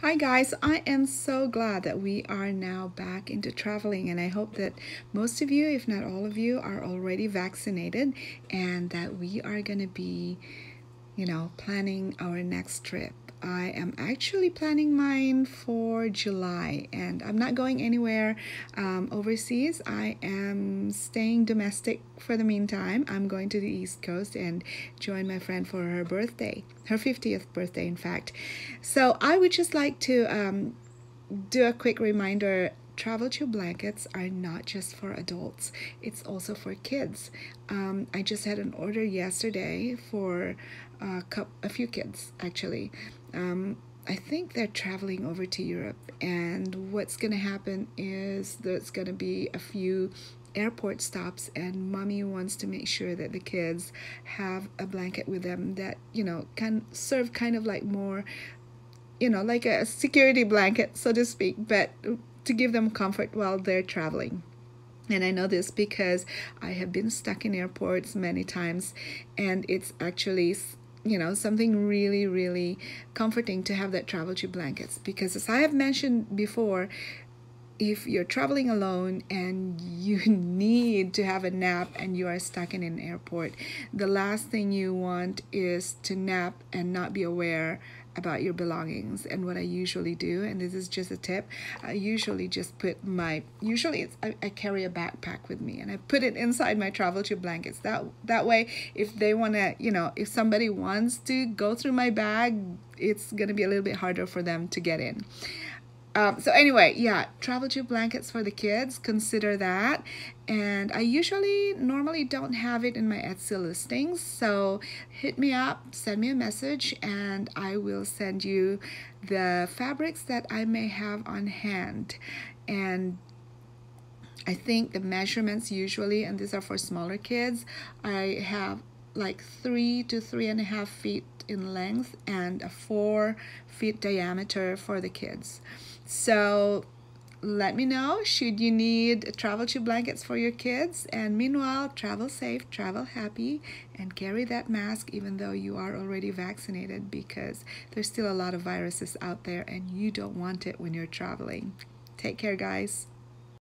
Hi guys, I am so glad that we are now back into traveling and I hope that most of you, if not all of you, are already vaccinated and that we are going to be, you know, planning our next trip. I am actually planning mine for July and I'm not going anywhere um, overseas. I am staying domestic for the meantime. I'm going to the East Coast and join my friend for her birthday, her 50th birthday, in fact. So I would just like to um, do a quick reminder Travel Tube blankets are not just for adults, it's also for kids. Um, I just had an order yesterday for a, couple, a few kids actually. Um, I think they're traveling over to Europe, and what's going to happen is there's going to be a few airport stops and mommy wants to make sure that the kids have a blanket with them that you know can serve kind of like more you know like a security blanket so to speak but to give them comfort while they're traveling. And I know this because I have been stuck in airports many times, and it's actually you know something really really comforting to have that travel tube blankets because as i have mentioned before if you're traveling alone and you need to have a nap and you are stuck in an airport the last thing you want is to nap and not be aware about your belongings and what I usually do and this is just a tip. I usually just put my usually I, I, carry a backpack with me and I put it inside my travel tube blankets. That that way if they want to you know if somebody wants to go through my bag it's gonna be a little bit harder for them to get in um, so anyway, yeah, travel tube blankets for the kids, consider that. And I usually normally don't have it in my Etsy listings, so hit me up, send me a message, and I will send you the fabrics that I may have on hand. And I think the measurements usually, and these are for smaller kids, I have like three to three and a half feet in length and a four feet diameter for the kids. So let me know should you need travel tube blankets for your kids. And meanwhile travel safe travel happy and carry that mask even though you are already vaccinated because there's still a lot of viruses out there and you don't want it when you're traveling. Take care guys